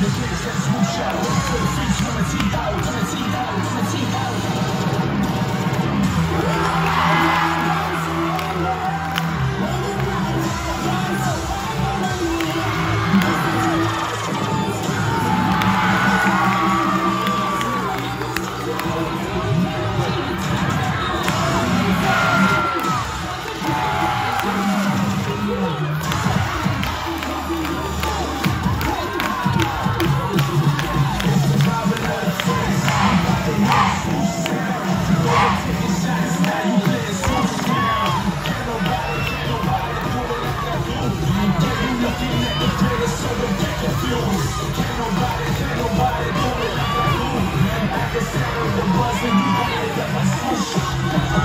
Can't nobody, can't nobody do like we do. I